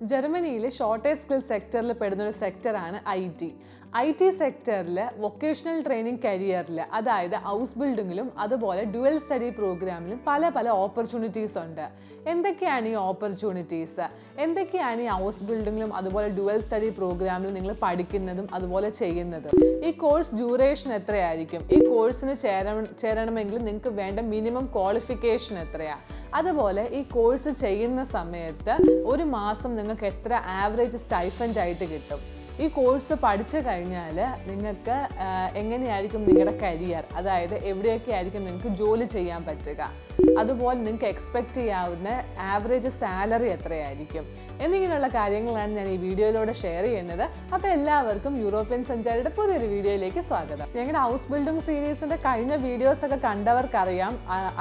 ജർമ്മനിയിലെ shortage skill സെക്ടറിൽ പെടുന്ന ഒരു സെക്ടറാണ് ഐ ടി. ഐ ടി സെക്ടറിൽ വൊക്കേഷണൽ ട്രെയിനിങ് കരിയറിൽ അതായത് ഹൗസ് ബിൽഡിങ്ങിലും അതുപോലെ ഡുവൽ സ്റ്റഡി പ്രോഗ്രാമിലും പല പല ഓപ്പർച്യൂണിറ്റീസ് ഉണ്ട്. എന്തൊക്കെയാണ് ഈ ഓപ്പർച്യൂണിറ്റീസ് എന്തൊക്കെയാണ് ഈ ഹൗസ് ബിൽഡിങ്ങിലും അതുപോലെ ഡുവൽ സ്റ്റഡി പ്രോഗ്രാമിലും നിങ്ങൾ പഠിക്കുന്നതും അതുപോലെ ചെയ്യുന്നതും? ഈ കോഴ്സ് ഡ്യൂറേഷൻ എത്രയായിരിക്കും? ഈ കോഴ്സിന് ചേരണം ചേരണമെങ്കിൽ നിങ്ങൾക്ക് വേണ്ട മിനിമം ക്വാളിഫിക്കേഷൻ എത്രയാണ് അതുപോലെ ഈ കോഴ്സ് ചെയ്യുന്ന സമയത്ത് ഒരു മാസം നിങ്ങൾക്ക് എത്ര ആവറേജ് സ്റ്റൈഫൻഡ് ആയിട്ട് കിട്ടും? ഈ കോഴ്സ് പഠിച്ചു കഴിഞ്ഞാൽ നിങ്ങൾക്ക് എങ്ങനെയായിരിക്കും നിങ്ങളുടെ കരിയർ? അതായത് എവിടെയൊക്കെ ആയിരിക്കും നിങ്ങൾക്ക് ജോലി ചെയ്യാൻ പറ്റുക? അതുപോലെ നിങ്ങൾക്ക് എക്സ്പെക്റ്റ് ചെയ്യാവുന്ന ആവറേജ് സാലറി എത്രയായിരിക്കും? എന്നിങ്ങനെയുള്ള കാര്യങ്ങളാണ് ഞാൻ ഈ വീഡിയോയിലൂടെ ഷെയർ ചെയ്യുന്നത്. അപ്പോൾ എല്ലാവർക്കും യൂറോപ്യൻ സഞ്ചാരിയുടെ പുതിയൊരു വീഡിയോയിലേക്ക് സ്വാഗതം. ഞങ്ങളുടെ ഹൗസ് ബിൽഡിംഗ് സീരീസിന്റെ കഴിഞ്ഞ വീഡിയോസ് ഒക്കെ കണ്ടവർക്കറിയാം.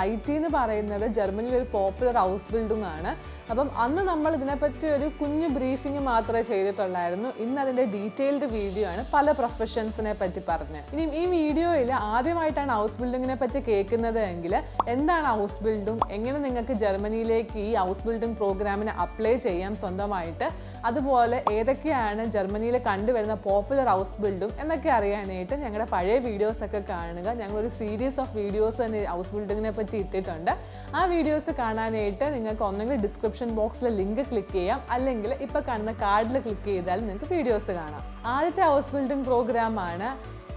ഐ ടി എന്ന് പറയുന്നത് ജർമ്മനിയിൽ ഒരു പോപ്പുലർ ഹൗസ് ബിൽഡിംഗ് ആണ്. അപ്പം അന്ന് നമ്മൾ ഇതിനെപ്പറ്റി ഒരു കുഞ്ഞു ബ്രീഫിംഗ് മാത്രമേ ചെയ്തിട്ടുള്ളായിരുന്നു. ഇന്ന് അതിന്റെ ഡീറ്റെയിൽഡ് വീഡിയോ ആണ് പല പ്രൊഫഷൻസിനെ പറ്റി പറഞ്ഞത്. ഇനി ഈ വീഡിയോയിൽ ആദ്യമായിട്ടാണ് ഹൗസ് ബിൽഡിങ്ങിനെ പറ്റി കേൾക്കുന്നത് എങ്കിൽ എന്താണ് ഹൗസ് ബിൽഡിംഗ് എങ്ങനെ നിങ്ങൾക്ക് ജർമ്മനിയിലേക്ക് ഈ ഹൗസ് ബിൽഡിംഗ് പ്രോഗ്രാമിന് അപ്ലൈ ചെയ്യാം സ്വന്തമായിട്ട്? അതുപോലെ ഏതൊക്കെയാണ് ജർമ്മനിയിൽ കണ്ടുവരുന്ന പോപ്പുലർ ഹൗസ് ബിൽഡിംഗ് എന്നൊക്കെ അറിയാനായിട്ട് ഞങ്ങളുടെ പഴയ വീഡിയോസൊക്കെ കാണുക. ഞങ്ങളൊരു സീരീസ് ഓഫ് വീഡിയോസ് തന്നെ ഹൗസ് ബിൽഡിങ്ങിനെ പറ്റി ഇട്ടിട്ടുണ്ട്. ആ വീഡിയോസ് കാണാനായിട്ട് നിങ്ങൾക്ക് ഒന്നെങ്കിൽ ഡിസ്ക്രിപ്ഷൻ ബോക്സിൽ ലിങ്ക് ക്ലിക്ക് ചെയ്യാം. അല്ലെങ്കിൽ ഇപ്പോൾ കാണുന്ന കാർഡിൽ ക്ലിക്ക് ചെയ്താൽ നിങ്ങൾക്ക് വീഡിയോസ് കാണാം. ആദ്യത്തെ ഹൗസ് ബിൽഡിംഗ് പ്രോഗ്രാമാണ്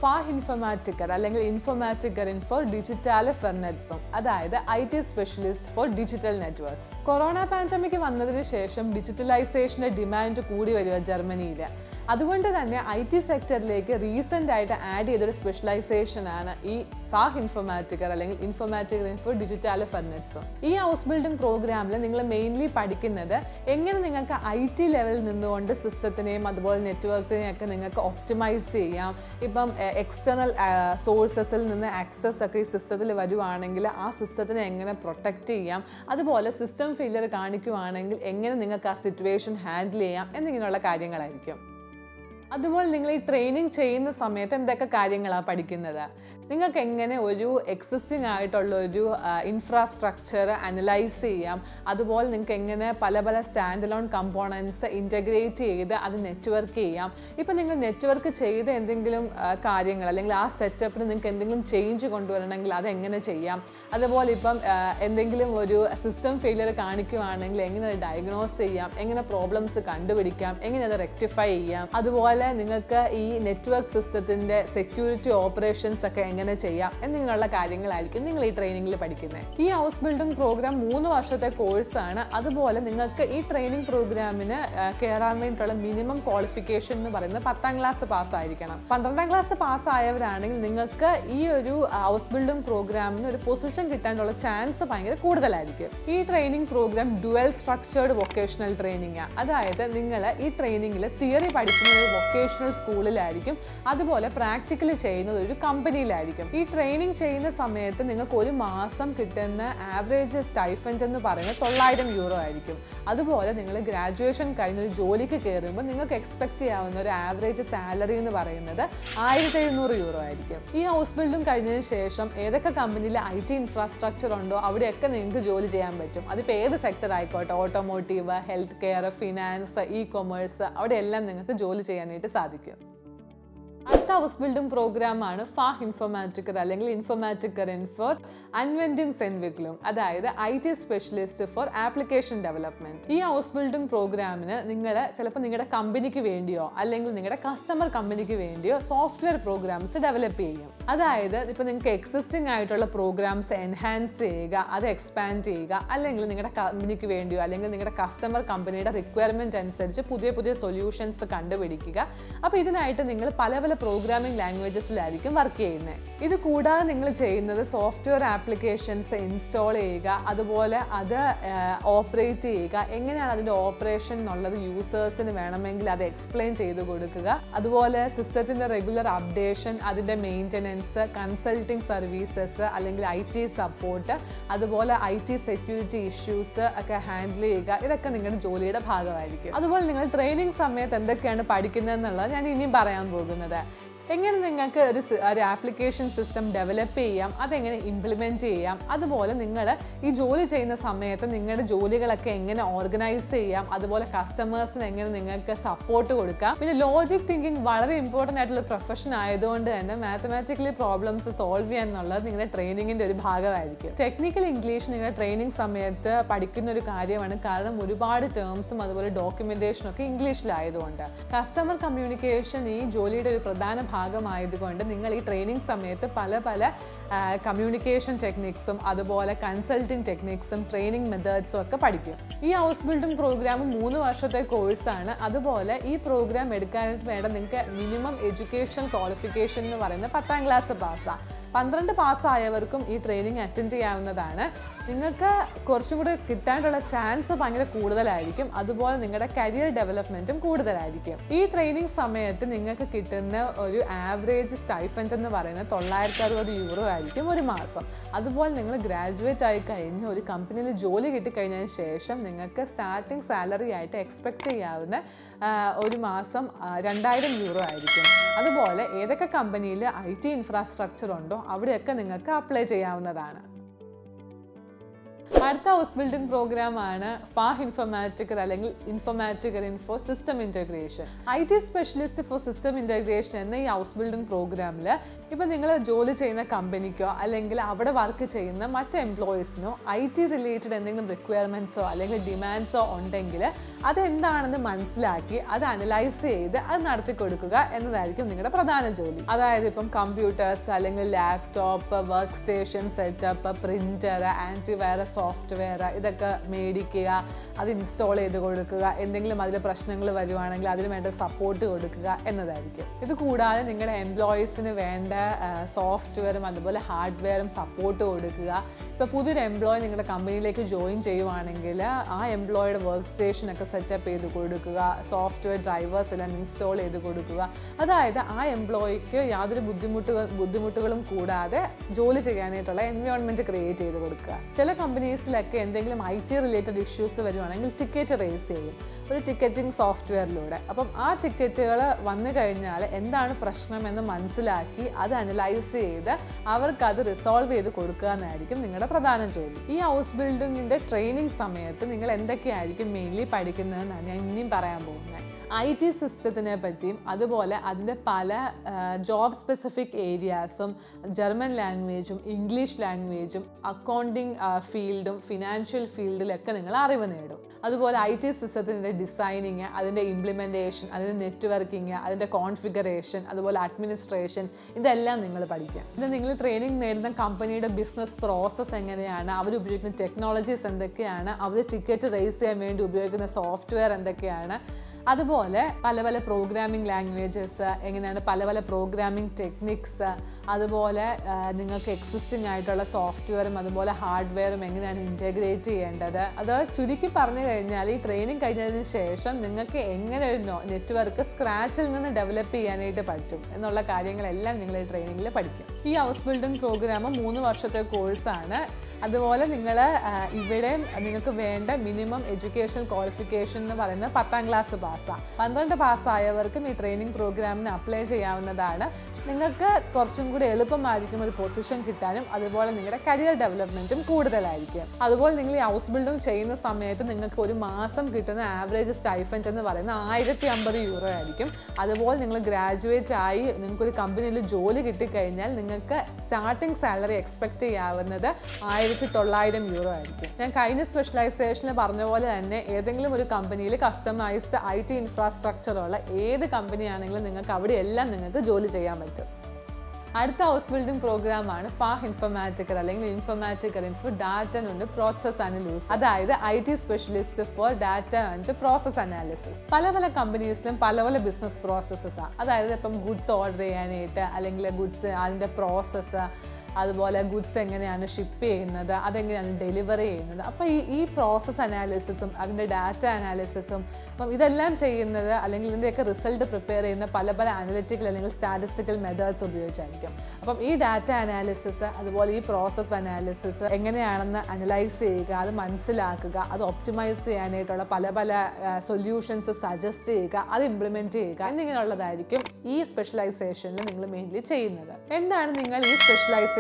ഫാ ഇൻഫോമാറ്റിക്കർ അല്ലെങ്കിൽ ഇൻഫോമാറ്റിക്കർ ഇൻ ഫോർ ഡിജിറ്റൽ ഫെർനെറ്റ്സും അതായത് I T specialist for digital networks. Corona pandemic വന്നതിന് ശേഷം ഡിജിറ്റലൈസേഷന്റെ ഡിമാൻഡ് കൂടി വരിക ജർമ്മനിയിൽ അതുകൊണ്ട് തന്നെ ഐ ടി സെക്ടറിലേക്ക് റീസെന്റ് ആയിട്ട് ആഡ് ചെയ്തൊരു സ്പെഷ്യലൈസേഷൻ ആണ് ഈ ഫാഹ് ഇൻഫോമാറ്റിക്കർ അല്ലെങ്കിൽ ഇൻഫോമാറ്റിക്കർ ഇൻഫോ ഡിജിറ്റൽ ഫർനെറ്റ്സും ഈ ഹൗസ് ബിൽഡിംഗ് പ്രോഗ്രാമിൽ നിങ്ങൾ മെയിൻലി പഠിക്കുന്നത് എങ്ങനെ നിങ്ങൾക്ക് ഐ ടി ലെവലിൽ നിന്നുകൊണ്ട് സിസ്റ്റത്തിനെയും അതുപോലെ നെറ്റ്വർക്കിനെയും ഒക്കെ നിങ്ങൾക്ക് ഒപ്റ്റിമൈസ് ചെയ്യാം. ഇപ്പം എക്സ്റ്റേണൽ സോഴ്സസിൽ നിന്ന് ആക്സസ് ഒക്കെ ഈ സിസ്റ്റത്തിൽ വരുവാണെങ്കിൽ ആ സിസ്റ്റത്തിനെ എങ്ങനെ പ്രൊട്ടക്റ്റ് ചെയ്യാം? അതുപോലെ സിസ്റ്റം ഫെയിലിയർ കാണിക്കുവാണെങ്കിൽ എങ്ങനെ നിങ്ങൾക്ക് ആ സിറ്റുവേഷൻ ഹാൻഡിൽ ചെയ്യാം? എന്നിങ്ങനെയുള്ള കാര്യങ്ങളായിരിക്കും. അതുപോലെ നിങ്ങൾ ഈ ട്രെയിനിങ് ചെയ്യുന്ന സമയത്ത് എന്തൊക്കെ കാര്യങ്ങളാണ് പഠിക്കുന്നത്? നിങ്ങൾക്ക് എങ്ങനെ ഒരു എക്സിസ്റ്റിംഗ് ആയിട്ടുള്ള ഒരു ഇൻഫ്രാസ്ട്രക്ചർ അനലൈസ് ചെയ്യാം? അതുപോലെ നിങ്ങൾക്ക് എങ്ങനെ പല പല സ്റ്റാൻഡ് ലോൺ കമ്പോണൻസ് ഇന്റഗ്രേറ്റ് ചെയ്ത് അത് നെറ്റ്വർക്ക് ചെയ്യാം? ഇപ്പം നിങ്ങൾ നെറ്റ്വർക്ക് ചെയ്ത എന്തെങ്കിലും കാര്യങ്ങൾ അല്ലെങ്കിൽ ആ സെറ്റപ്പിന് നിങ്ങൾക്ക് എന്തെങ്കിലും ചേഞ്ച് കൊണ്ടുവരണമെങ്കിൽ അത് എങ്ങനെ ചെയ്യാം? അതുപോലെ ഇപ്പം എന്തെങ്കിലും ഒരു സിസ്റ്റം ഫെയിലിയർ കാണിക്കുവാണെങ്കിൽ എങ്ങനെ അത് ഡയഗ്നോസ് ചെയ്യാം? എങ്ങനെ പ്രോബ്ലംസ് കണ്ടുപിടിക്കാം? എങ്ങനെ അത് റെക്ടിഫൈ ചെയ്യാം? അതുപോലെ നിങ്ങൾക്ക് ഈ നെറ്റ്വർക്ക് സിസ്റ്റത്തിന്റെ സെക്യൂരിറ്റി ഓപ്പറേഷൻസ് ഒക്കെ എങ്ങനെ ചെയ്യാം എന്നിങ്ങനെയുള്ള കാര്യങ്ങളായിരിക്കും നിങ്ങൾ ഈ ട്രെയിനിങ്ങിൽ പഠിക്കുന്നത്. ഈ ഹൗസ് ബിൽഡിംഗ് പ്രോഗ്രാം മൂന്ന് വർഷത്തെ കോഴ്സാണ് അതുപോലെ നിങ്ങൾക്ക് ഈ ട്രെയിനിങ് പ്രോഗ്രാമിന് കയറാൻ വേണ്ടിയിട്ടുള്ള മിനിമം ക്വാളിഫിക്കേഷൻ എന്ന് പറയുന്നത് പത്താം ക്ലാസ് പാസ്സായിരിക്കണം പന്ത്രണ്ടാം ക്ലാസ് പാസ്സായവരാണെങ്കിൽ നിങ്ങൾക്ക് ഈ ഒരു ഹൗസ് ബിൽഡിംഗ് പ്രോഗ്രാമിന് ഒരു പൊസിഷൻ കിട്ടാനുള്ള ചാൻസ് ഭയങ്കര കൂടുതലായിരിക്കും. ഈ training programme dual structured vocational training ആണ് അതായത് നിങ്ങൾ ഈ ട്രെയിനിങ്ങിൽ തിയറി പഠിക്കുന്ന ഒരു വൊക്കേഷണൽ സ്കൂളിലായിരിക്കും അതുപോലെ പ്രാക്ടിക്കൽ ചെയ്യുന്നത് ഒരു കമ്പനിയിലായിരിക്കും ഈ ട്രെയിനിങ് ചെയ്യുന്ന സമയത്ത് നിങ്ങൾക്ക് ഒരു മാസം കിട്ടുന്ന ആവറേജ് സ്റ്റൈഫൻഡ് എന്ന് പറയുന്നത് തൊള്ളായിരം യൂറോ ആയിരിക്കും. അതുപോലെ നിങ്ങൾ ഗ്രാജുവേഷൻ കഴിഞ്ഞ ഒരു ജോലിക്ക് കയറുമ്പോൾ നിങ്ങൾക്ക് എക്സ്പെക്ട് ചെയ്യാവുന്ന ഒരു ആവറേജ് സാലറി എന്ന് പറയുന്നത് ആയിരത്തി എഴുന്നൂറ് യൂറോ ആയിരിക്കും. ഈ ഹൗസ് ബിൽഡിംഗ് കഴിഞ്ഞതിന് ശേഷം ഏതൊക്കെ കമ്പനിയിൽ ഐ ടി ഇൻഫ്രാസ്ട്രക്ചർ ഉണ്ടോ അവിടെയൊക്കെ നിങ്ങൾക്ക് ജോലി ചെയ്യാൻ പറ്റും. അതിപ്പോൾ ഏത് സെക്ടർ ആയിക്കോട്ടെ automotive health care finance e commerce അവിടെ എല്ലാം നിങ്ങൾക്ക് ജോലി ചെയ്യാനായിട്ട് സാധിക്കും. ഹൗസ് ബിൽഡിംഗ് പ്രോഗ്രാമാണ് ഫാ ഇൻഫോമാറ്റിക്കർ അല്ലെങ്കിൽ ഇൻഫോമാറ്റിക്കർ ഇൻ ഫോർ അൻവെന്റിംഗ് സെൻവിക്ലും അതായത് I T specialist for application development ഈ ഹൗസ് ബിൽഡിംഗ് പ്രോഗ്രാമിന് നിങ്ങൾ ചിലപ്പോൾ നിങ്ങളുടെ കമ്പനിക്ക് വേണ്ടിയോ അല്ലെങ്കിൽ നിങ്ങളുടെ കസ്റ്റമർ കമ്പനിക്ക് വേണ്ടിയോ സോഫ്റ്റ്വെയർ പ്രോഗ്രാംസ് ഡെവലപ്പ് ചെയ്യും. അതായത് ഇപ്പോൾ നിങ്ങൾക്ക് എക്സിസ്റ്റിംഗ് ആയിട്ടുള്ള പ്രോഗ്രാംസ് എൻഹാൻസ് ചെയ്യുക അത് എക്സ്പാൻഡ് ചെയ്യുക അല്ലെങ്കിൽ നിങ്ങളുടെ കമ്പനിക്ക് വേണ്ടിയോ അല്ലെങ്കിൽ നിങ്ങളുടെ കസ്റ്റമർ കമ്പനിയുടെ റിക്വയർമെന്റ് അനുസരിച്ച് പുതിയ പുതിയ സൊല്യൂഷൻസ് കണ്ടുപിടിക്കുക. അപ്പോൾ ഇതിനായിട്ട് നിങ്ങൾ പല പല പ്രോഗ്രാമിംഗ് ലാംഗ്വേജസിലായിരിക്കും വർക്ക് ചെയ്യുന്നത് ഇത് കൂടാതെ നിങ്ങൾ ചെയ്യുന്നത് സോഫ്റ്റ്വെയർ ആപ്ലിക്കേഷൻസ് ഇൻസ്റ്റാൾ ചെയ്യുക അതുപോലെ അത് ഓപ്പറേറ്റ് ചെയ്യുക. എങ്ങനെയാണ് അതിന്റെ ഓപ്പറേഷൻ എന്നുള്ളത് യൂസേഴ്സിന് വേണമെങ്കിൽ അത് എക്സ്പ്ലെയിൻ ചെയ്ത് കൊടുക്കുക. അതുപോലെ സിസ്റ്റത്തിന്റെ റെഗുലർ അപ്ഡേഷൻ അതിന്റെ മെയിന്റനൻസ് കൺസൾട്ടിംഗ് സർവീസസ് അല്ലെങ്കിൽ ഐ ടി സപ്പോർട്ട് അതുപോലെ ഐ ടി സെക്യൂരിറ്റി ഇഷ്യൂസ് ഒക്കെ ഹാൻഡിൽ ചെയ്യുക. ഇതൊക്കെ നിങ്ങളുടെ ജോലിയുടെ ഭാഗമായിരിക്കും. അതുപോലെ നിങ്ങൾ ട്രെയിനിങ് സമയത്ത് എന്തൊക്കെയാണ് പഠിക്കുന്നത് എന്നുള്ളത് ഞാൻ ഇനിയും പറയാൻ പോകുന്നത്. എങ്ങനെ നിങ്ങൾക്ക് ഒരു ഒരു ആപ്ലിക്കേഷൻ സിസ്റ്റം ഡെവലപ്പ് ചെയ്യാം അതെങ്ങനെ ഇംപ്ലിമെന്റ് ചെയ്യാം അതുപോലെ നിങ്ങൾ ഈ ജോലി ചെയ്യുന്ന സമയത്ത് നിങ്ങളുടെ ജോലികളൊക്കെ എങ്ങനെ ഓർഗനൈസ് ചെയ്യാം അതുപോലെ കസ്റ്റമേഴ്സിന് എങ്ങനെ നിങ്ങൾക്ക് സപ്പോർട്ട് കൊടുക്കാം. പിന്നെ ലോജിക് തിങ്കിങ് വളരെ ഇമ്പോർട്ടന്റ് ആയിട്ടുള്ള പ്രൊഫഷൻ ആയതുകൊണ്ട് തന്നെ മാത്തമാറ്റിക്കലി പ്രോബ്ലംസ് സോൾവ് ചെയ്യാൻ എന്നുള്ളത് നിങ്ങളുടെ ട്രെയിനിങ്ങിന്റെ ഒരു ഭാഗമായിരിക്കും. ടെക്നിക്കൽ ഇംഗ്ലീഷ് നിങ്ങളുടെ ട്രെയിനിങ് സമയത്ത് പഠിക്കുന്ന ഒരു കാര്യമാണ്. കാരണം ഒരുപാട് ടേംസും അതുപോലെ ഡോക്യുമെന്റേഷനും ഒക്കെ ഇംഗ്ലീഷിലായതുകൊണ്ട് കസ്റ്റമർ കമ്മ്യൂണിക്കേഷൻ ഈ ജോലിയുടെ ഒരു പ്രധാന ഭാഗമായതുകൊണ്ട് നിങ്ങൾ ഈ ട്രെയിനിങ് സമയത്ത് പല പല കമ്മ്യൂണിക്കേഷൻ ടെക്നിക്സും അതുപോലെ കൺസൾട്ടിങ് ടെക്നിക്സും ട്രെയിനിങ് മെത്തേഡ്സും ഒക്കെ പഠിക്കും. ഈ ഹൗസ് ബിൽഡിംഗ് പ്രോഗ്രാം മൂന്ന് വർഷത്തെ കോഴ്സാണ് അതുപോലെ ഈ പ്രോഗ്രാം എടുക്കാനായിട്ട് വേണ്ട നിങ്ങൾക്ക് മിനിമം എഡ്യൂക്കേഷൻ ക്വാളിഫിക്കേഷൻ എന്ന് പറയുന്നത് പത്താം ക്ലാസ് പാസ്സാണ് പന്ത്രണ്ട് പാസ്സായവർക്കും ഈ ട്രെയിനിങ് അറ്റൻഡ് ചെയ്യാവുന്നതാണ്. നിങ്ങൾക്ക് കുറച്ചും കൂടി കിട്ടാനുള്ള ചാൻസ് ഭയങ്കര കൂടുതലായിരിക്കും. അതുപോലെ നിങ്ങളുടെ കരിയർ ഡെവലപ്മെന്റും കൂടുതലായിരിക്കും. ഈ ട്രെയിനിങ് സമയത്ത് നിങ്ങൾക്ക് കിട്ടുന്ന ഒരു ആവറേജ് സ്റ്റൈഫന്റ് എന്ന് പറയുന്നത് തൊള്ളായിരത്തി അറുപത് യൂറോ ആയിരിക്കും ഒരു മാസം. അതുപോലെ നിങ്ങൾ ഗ്രാജുവേറ്റ് ആയി കഴിഞ്ഞ് ഒരു കമ്പനിയിൽ ജോലി കിട്ടിക്കഴിഞ്ഞതിന് ശേഷം നിങ്ങൾക്ക് സ്റ്റാർട്ടിംഗ് സാലറി ആയിട്ട് എക്സ്പെക്ട് ചെയ്യാവുന്ന ഒരു മാസം രണ്ടായിരം യൂറോ ആയിരിക്കും. അതുപോലെ ഏതൊക്കെ കമ്പനിയിൽ ഐ ടി ഇൻഫ്രാസ്ട്രക്ചർ ഉണ്ടോ അവിടെയൊക്കെ നിങ്ങൾക്ക് അപ്ലൈ ചെയ്യാവുന്നതാണ്. അടുത്ത ഹൗസ് ബിൽഡിംഗ് പ്രോഗ്രാം ആണ് ഫാഹ് ഇൻഫോമാറ്റിക്കർ അല്ലെങ്കിൽ ഇൻഫോമാറ്റിക്കർ info system integration I T specialist for system integration എന്ന ഈ ഹൗസ് ബിൽഡിംഗ് പ്രോഗ്രാമിൽ ഇപ്പം നിങ്ങൾ ജോലി ചെയ്യുന്ന കമ്പനിക്കോ അല്ലെങ്കിൽ അവിടെ വർക്ക് ചെയ്യുന്ന മറ്റ് എംപ്ലോയീസിനോ ഐ ടി റിലേറ്റഡ് എന്തെങ്കിലും റിക്വയർമെന്റ്സോ അല്ലെങ്കിൽ ഡിമാൻഡ്സോ ഉണ്ടെങ്കിൽ അതെന്താണെന്ന് മനസ്സിലാക്കി അത് അനലൈസ് ചെയ്ത് അത് നടത്തി കൊടുക്കുക എന്നതായിരിക്കും നിങ്ങളുടെ പ്രധാന ജോലി. അതായത് ഇപ്പം കമ്പ്യൂട്ടേഴ്സ് അല്ലെങ്കിൽ laptop work station setup printer antivirus software ഇതൊക്കെ മേടിക്കുക അത് ഇൻസ്റ്റാൾ ചെയ്ത് കൊടുക്കുക എന്തെങ്കിലും അതിൽ പ്രശ്നങ്ങൾ വരുവാണെങ്കിൽ അതിന് വേണ്ട സപ്പോർട്ട് കൊടുക്കുക എന്നതായിരിക്കും. ഇത് കൂടാതെ നിങ്ങളുടെ എംപ്ലോയീസിന് വേണ്ട സോഫ്റ്റ്വെയറും അതുപോലെ ഹാർഡ്വെയറും സപ്പോർട്ട് കൊടുക്കുക ഇപ്പോൾ പുതിയൊരു എംപ്ലോയി നിങ്ങളുടെ കമ്പനിയിലേക്ക് ജോയിൻ ചെയ്യുവാണെങ്കിൽ ആ എംപ്ലോയിയുടെ വർക്ക് സ്റ്റേഷനൊക്കെ സെറ്റപ്പ് ചെയ്ത് കൊടുക്കുക സോഫ്റ്റ്വെയർ ഡ്രൈവേഴ്സ് എല്ലാം ഇൻസ്റ്റാൾ ചെയ്ത് കൊടുക്കുക. അതായത് ആ എംപ്ലോയിക്ക് യാതൊരു ബുദ്ധിമുട്ടുകൾ ബുദ്ധിമുട്ടുകളും കൂടാതെ ജോലി ചെയ്യാനായിട്ടുള്ള എൻവയോൺമെന്റ് ക്രിയേറ്റ് ചെയ്ത് കൊടുക്കുക. ചില കമ്പനീസിലൊക്കെ എന്തെങ്കിലും ഐ ടി റിലേറ്റഡ് ഇഷ്യൂസ് വരുവാണെങ്കിൽ ടിക്കറ്റ് റേസ് ചെയ്യും. ഒരു ടിക്കറ്റിംഗ് സോഫ്റ്റ്വെയറിലൂടെ അപ്പം ആ ടിക്കറ്റുകൾ വന്നു കഴിഞ്ഞാൽ എന്താണ് പ്രശ്നമെന്ന് മനസ്സിലാക്കി അത് അനലൈസ് ചെയ്ത് അവർക്കത് റിസോൾവ് ചെയ്ത് കൊടുക്കുക എന്നായിരിക്കും നിങ്ങളുടെ പ്രധാന ജോലി. ഈ ഹൗസ് ബിൽഡിങ്ങിന്റെ ട്രെയിനിങ് സമയത്ത് നിങ്ങൾ എന്തൊക്കെയായിരിക്കും മെയിൻലി പഠിക്കുന്നതെന്നാണ് ഞാൻ ഇനിയും പറയാൻ പോകുന്നത്. ഐ ടി സിസ്റ്റത്തിനെ പറ്റിയും അതുപോലെ അതിന്റെ പല ജോബ് സ്പെസിഫിക് ഏരിയാസും ജർമ്മൻ ലാംഗ്വേജും ഇംഗ്ലീഷ് ലാംഗ്വേജും അക്കൗണ്ടിങ് ഫീൽഡും ഫിനാൻഷ്യൽ ഫീൽഡിലൊക്കെ നിങ്ങൾ അറിവ് നേടും. അതുപോലെ ഐ ടി സിസ്റ്റത്തിന്റെ ഡിസൈനിങ് അതിന്റെ ഇംപ്ലിമെന്റേഷൻ അതിന്റെ നെറ്റ്വർക്കിംഗ് അതിന്റെ കോൺഫിഗറേഷൻ അതുപോലെ അഡ്മിനിസ്ട്രേഷൻ ഇതെല്ലാം നിങ്ങൾ പഠിക്കാം ഇത് നിങ്ങൾ ട്രെയിനിങ് നേടുന്ന കമ്പനിയുടെ ബിസിനസ് പ്രോസസ്സ് എങ്ങനെയാണ് അവർ ഉപയോഗിക്കുന്ന ടെക്നോളജീസ് എന്തൊക്കെയാണ് അവർ ടിക്കറ്റ് റേസ് ചെയ്യാൻ വേണ്ടി ഉപയോഗിക്കുന്ന സോഫ്റ്റ്വെയർ എന്തൊക്കെയാണ് അതുപോലെ പല പല പ്രോഗ്രാമിംഗ് ലാംഗ്വേജസ് എങ്ങനെയാണ് പല പല പ്രോഗ്രാമിംഗ് ടെക്നിക്സ് അതുപോലെ നിങ്ങൾക്ക് എക്സിസ്റ്റിംഗ് ആയിട്ടുള്ള സോഫ്റ്റ്വെയറും അതുപോലെ ഹാർഡ്വെയറും എങ്ങനെയാണ് ഇന്റഗ്രേറ്റ് ചെയ്യേണ്ടത്. അത് ചുരുക്കി പറഞ്ഞു കഴിഞ്ഞാൽ ഈ ട്രെയിനിങ് കഴിഞ്ഞതിന് ശേഷം നിങ്ങൾക്ക് എങ്ങനെ ഒരു നെറ്റ്വർക്ക് സ്ക്രാച്ചിൽ നിന്ന് ഡെവലപ്പ് ചെയ്യാനായിട്ട് പറ്റും എന്നുള്ള കാര്യങ്ങളെല്ലാം നിങ്ങൾ ഈ ട്രെയിനിങ്ങിൽ പഠിക്കും. ഈ ഹൗസ് ബിൽഡിംഗ് പ്രോഗ്രാം മൂന്ന് വർഷത്തെ കോഴ്സാണ്. അതുപോലെ നിങ്ങൾ ഇവിടെ നിങ്ങൾക്ക് വേണ്ട മിനിമം എഡ്യൂക്കേഷൻ ക്വാളിഫിക്കേഷൻ എന്ന് പറയുന്നത് പത്താം ക്ലാസ് പാസ്സാണ് പന്ത്രണ്ട് പാസ്സായവർക്കും ഈ ട്രെയിനിങ് പ്രോഗ്രാമിന് അപ്ലൈ ചെയ്യാവുന്നതാണ്. നിങ്ങൾക്ക് കുറച്ചും കൂടി എളുപ്പമായിരിക്കും ഒരു പൊസിഷൻ കിട്ടാനും അതുപോലെ നിങ്ങളുടെ കരിയർ ഡെവലപ്മെന്റും കൂടുതലായിരിക്കും. അതുപോലെ നിങ്ങൾ ഈ ഹൗസ് ബിൽഡിംഗ് ചെയ്യുന്ന സമയത്ത് നിങ്ങൾക്ക് ഒരു മാസം കിട്ടുന്ന ആവറേജ് സ്റ്റൈഫന്റ് എന്ന് പറയുന്നത് ആയിരത്തി അമ്പത് യൂറോ ആയിരിക്കും. അതുപോലെ നിങ്ങൾ ഗ്രാജുവേറ്റ് ആയി നിങ്ങൾക്കൊരു കമ്പനിയിൽ ജോലി കിട്ടിക്കഴിഞ്ഞാൽ നിങ്ങൾക്ക് സ്റ്റാർട്ടിംഗ് സാലറി എക്സ്പെക്ട് ചെയ്യാവുന്നത് ആയിരത്തി തൊള്ളായിരം യൂറോ ആയിരിക്കും. ഞാൻ കഴിഞ്ഞ സ്പെഷ്യലൈസേഷനിൽ പറഞ്ഞ പോലെ തന്നെ ഏതെങ്കിലും ഒരു കമ്പനിയിൽ കസ്റ്റമൈസ്ഡ് ഐ ടി ഇൻഫ്രാസ്ട്രക്ചറുള്ള ഏത് കമ്പനിയാണെങ്കിലും നിങ്ങൾക്ക് അവിടെയെല്ലാം നിങ്ങൾക്ക് ജോലി ചെയ്യാൻ പറ്റും. അടുത്ത ഹൗസ് ബിൽഡിംഗ് പ്രോഗ്രാമാണ് ഫാ ഇൻഫോമാറ്റിക്കർ അല്ലെങ്കിൽ ഇൻഫോമാറ്റിക്കർ ഇൻഫോ ഡാറ്റ ആൻഡ് പ്രോസസ് അനലൂസ് അതായത് I T specialist for data and process analysis പല പല കമ്പനീസിലും പല പല ബിസിനസ് പ്രോസസ്സസാണ് അതായത് ഇപ്പം ഗുഡ്സ് ഓർഡർ ചെയ്യാനായിട്ട് അല്ലെങ്കിൽ ഗുഡ്സ് അതിന്റെ പ്രോസസ്സ് അതുപോലെ ഗുഡ്സ് എങ്ങനെയാണ് ഷിപ്പ് ചെയ്യുന്നത് അതെങ്ങനെയാണ് ഡെലിവറി ചെയ്യുന്നത്. അപ്പോൾ ഈ ഈ പ്രോസസ്സ് അനാലിസിസും അതിന്റെ ഡാറ്റ അനാലിസിസും അപ്പം ഇതെല്ലാം ചെയ്യുന്നത് അല്ലെങ്കിൽ ഇതിന്റെയൊക്കെ റിസൾട്ട് പ്രിപ്പയർ ചെയ്യുന്ന പല പല അനലിറ്റിക്കൽ അല്ലെങ്കിൽ സ്റ്റാറ്റിസ്റ്റിക്കൽ മെത്തേഡ്സ് ഉപയോഗിച്ചായിരിക്കും. അപ്പം ഈ ഡാറ്റ അനാലിസിസ് അതുപോലെ ഈ പ്രോസസ്സ് അനാലിസിസ് എങ്ങനെയാണെന്ന് അനലൈസ് ചെയ്യുക അത് മനസ്സിലാക്കുക അത് ഒപ്റ്റിമൈസ് ചെയ്യാനായിട്ടുള്ള പല പല സൊല്യൂഷൻസ് സജസ്റ്റ് ചെയ്യുക അത് ഇംപ്ലിമെന്റ് ചെയ്യുക എന്നിങ്ങനെയുള്ളതായിരിക്കും ഈ സ്പെഷ്യലൈസേഷനിൽ നിങ്ങൾ മെയിൻലി ചെയ്യുന്നത്. എന്താണ് നിങ്ങൾ ഈ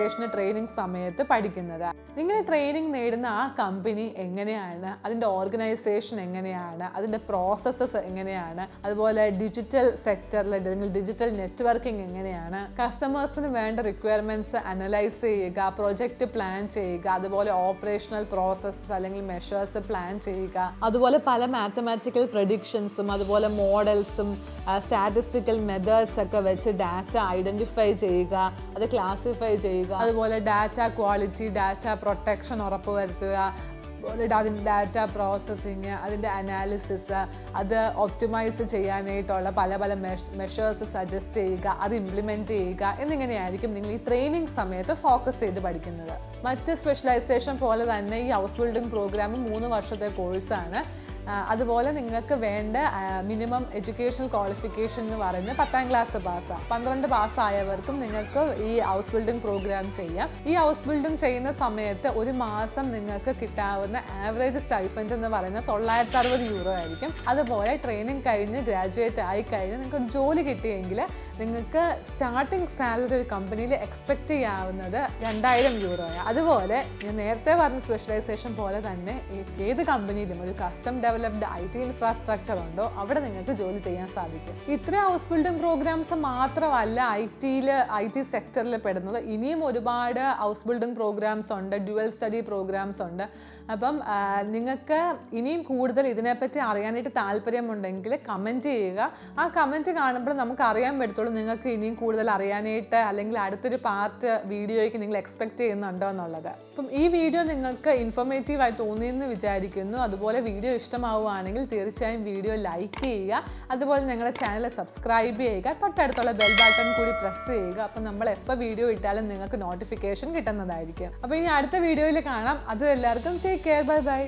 സ്പെഷ്യലൈസേഷന് ട്രെയിനിങ് സമയത്ത് പഠിക്കുന്നത്. നിങ്ങൾ ട്രെയിനിങ് നേടുന്ന ആ കമ്പനി എങ്ങനെയാണ്? അതിന്റെ ഓർഗനൈസേഷൻ എങ്ങനെയാണ്? അതിന്റെ പ്രോസസ്സസ് എങ്ങനെയാണ്? അതുപോലെ ഡിജിറ്റൽ സെക്ടറിൽ അല്ലെങ്കിൽ ഡിജിറ്റൽ നെറ്റ്വർക്കിംഗ് എങ്ങനെയാണ്? കസ്റ്റമേഴ്സിന് വേണ്ട റിക്വയർമെന്റ്സ് അനലൈസ് ചെയ്യുക പ്രൊജക്റ്റ് പ്ലാൻ ചെയ്യുക അതുപോലെ ഓപ്പറേഷണൽ പ്രോസസ്സസ് അല്ലെങ്കിൽ മെഷേഴ്സ് പ്ലാൻ ചെയ്യുക അതുപോലെ പല മാത്തമാറ്റിക്കൽ പ്രഡിക്ഷൻസും അതുപോലെ മോഡൽസും സ്റ്റാറ്റിസ്റ്റിക്കൽ മെത്തേഡ്സ് ഒക്കെ വെച്ച് ഡാറ്റ ഐഡന്റിഫൈ ചെയ്യുക അത് ക്ലാസിഫൈ ചെയ്യുക അതുപോലെ ഡാറ്റ ക്വാളിറ്റി ഡാറ്റ പ്രൊട്ടക്ഷൻ ഉറപ്പുവരുത്തുക. അതിന്റെ ഡാറ്റ പ്രോസസ്സിങ് അതിന്റെ അനാലിസിസ് അത് ഒപ്റ്റിമൈസ് ചെയ്യാനായിട്ടുള്ള പല പല മെഷേഴ്സ് സജസ്റ്റ് ചെയ്യുക അത് ഇംപ്ലിമെന്റ് ചെയ്യുക എന്നിങ്ങനെയായിരിക്കും നിങ്ങൾ ഈ ട്രെയിനിങ് സമയത്ത് ഫോക്കസ് ചെയ്ത് പഠിക്കുന്നത്. മറ്റ് സ്പെഷ്യലൈസേഷൻ പോലെ തന്നെ ഈ ഹൗസ് ബിൽഡിംഗ് പ്രോഗ്രാം മൂന്ന് വർഷത്തെ കോഴ്സാണ് അതുപോലെ നിങ്ങൾക്ക് വേണ്ട മിനിമം എഡ്യൂക്കേഷണൽ ക്വാളിഫിക്കേഷൻ എന്ന് പറയുന്നത് പത്താം ക്ലാസ് പാസ്സാണ് പന്ത്രണ്ട് പാസ്സായവർക്കും നിങ്ങൾക്ക് ഈ ഹൗസ് ബിൽഡിംഗ് പ്രോഗ്രാം ചെയ്യാം. ഈ ഹൗസ് ബിൽഡിംഗ് ചെയ്യുന്ന സമയത്ത് ഒരു മാസം നിങ്ങൾക്ക് കിട്ടാവുന്ന ആവറേജ് സ്റ്റൈഫൻഡ് എന്ന് പറയുന്നത് തൊള്ളായിരത്തി അറുപത് യൂറോ ആയിരിക്കും. അതുപോലെ ട്രെയിനിങ് കഴിഞ്ഞ് ഗ്രാജുവേറ്റ് ആയി കഴിഞ്ഞ് നിങ്ങൾക്ക് ജോലി കിട്ടിയെങ്കിൽ നിങ്ങൾക്ക് സ്റ്റാർട്ടിംഗ് സാലറി ഒരു കമ്പനിയിൽ എക്സ്പെക്റ്റ് ചെയ്യാവുന്നത് രണ്ടായിരം യൂറോയാണ് അതുപോലെ ഞാൻ നേരത്തെ പറഞ്ഞ സ്പെഷ്യലൈസേഷൻ പോലെ തന്നെ ഏത് കമ്പനിയിലും ഒരു custom developed I T infrastructure ഉണ്ടോ അവിടെ നിങ്ങൾക്ക് ജോലി ചെയ്യാൻ സാധിക്കും. ഇത്ര ഹൗസ് ബിൽഡിംഗ് പ്രോഗ്രാംസ് മാത്രമല്ല ഐ ടിയിൽ ഐ ടി സെക്ടറിൽ പെടുന്നത്. ഇനിയും ഒരുപാട് ഹൗസ് ബിൽഡിംഗ് പ്രോഗ്രാംസ് ഉണ്ട് ഡ്യുവൽ സ്റ്റഡി പ്രോഗ്രാംസ് ഉണ്ട്. അപ്പം നിങ്ങൾക്ക് ഇനിയും കൂടുതൽ ഇതിനെപ്പറ്റി അറിയാനായിട്ട് താല്പര്യമുണ്ടെങ്കിൽ കമന്റ് ചെയ്യുക. ആ കമന്റ് കാണുമ്പോൾ നമുക്ക് അറിയാൻ പറ്റത്തുള്ളൂ നിങ്ങൾക്ക് ഇനിയും കൂടുതൽ അറിയാനായിട്ട് അല്ലെങ്കിൽ അടുത്തൊരു പാർട്ട് വീഡിയോയ്ക്ക് നിങ്ങൾ എക്സ്പെക്ട് ചെയ്യുന്നുണ്ടോ എന്നുള്ളത്. അപ്പം ഈ വീഡിയോ നിങ്ങൾക്ക് ഇൻഫോർമേറ്റീവ് ആയി തോന്നിയെന്ന് വിചാരിക്കുന്നു. അതുപോലെ വീഡിയോ ഇഷ്ടമാവുകയാണെങ്കിൽ തീർച്ചയായും വീഡിയോ ലൈക്ക് ചെയ്യുക. അതുപോലെ ഞങ്ങളുടെ ചാനൽ സബ്സ്ക്രൈബ് ചെയ്യുക. തൊട്ടടുത്തുള്ള ബെൽ ബട്ടൺ കൂടി പ്രസ് ചെയ്യുക. അപ്പം നമ്മൾ എപ്പോൾ വീഡിയോ ഇട്ടാലും നിങ്ങൾക്ക് നോട്ടിഫിക്കേഷൻ കിട്ടുന്നതായിരിക്കും. അപ്പോൾ ഇനി അടുത്ത വീഡിയോയിൽ കാണാം. അതും എല്ലാവർക്കും ടേക്ക് കെയർ ബൈ ബൈ